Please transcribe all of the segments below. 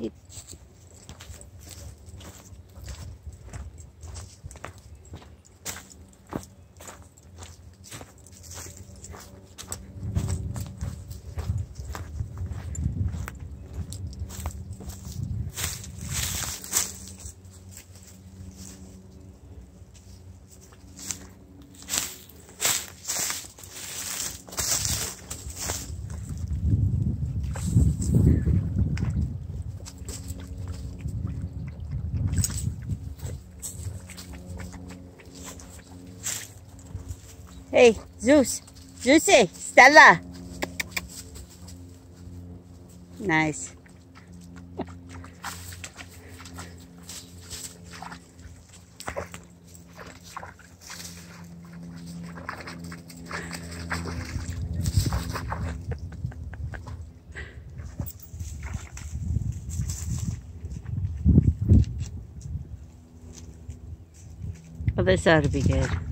He Hey, Zeus. Zeusy, Stella. Nice. Well, this ought to be good.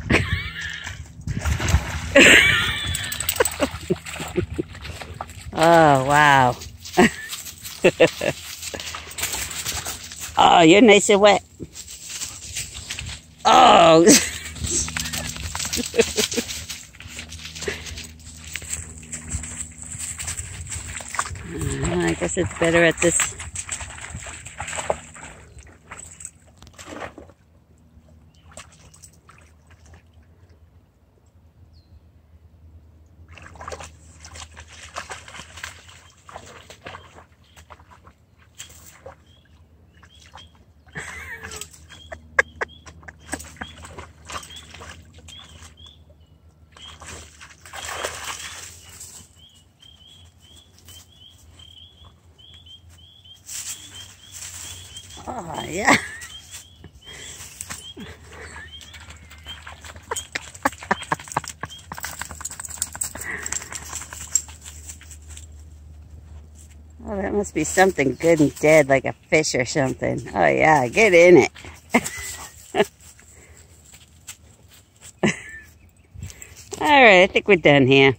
Oh, wow. oh, you're nice and wet. Oh. Uh, I guess it's better at this Oh, yeah. Oh, that must be something good and dead, like a fish or something. Oh, yeah, get in it. All right, I think we're done here.